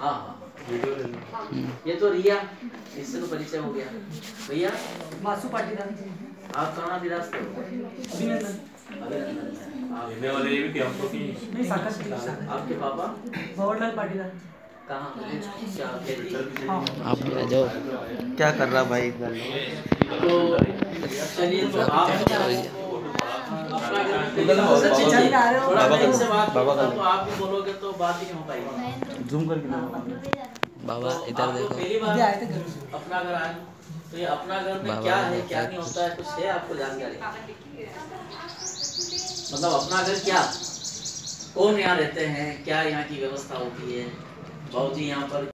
हाँ हाँ। ये तो रिया इससे तो परिचय हो गया। भैया? वासु पाटीदार। आप कहाँ निराश थे अभिनंदन अभिनंदन वाले ये भी थे हमको कि नहीं साकर से आपके पापा? भवरलाल पाटीदार। हाँ। आप भी आ जाओ। क्या कर रहा भाई? तो चलिए तो आप जूम करके बाबा तो इधर देखो अपना घर आए। तो ये अपना घर में क्या है क्या नहीं होता है कुछ है आपको जानकारी? मतलब अपना घर क्या? कौन यहाँ रहते हैं? क्या यहाँ की व्यवस्था होती है? बहुत ही यहाँ पर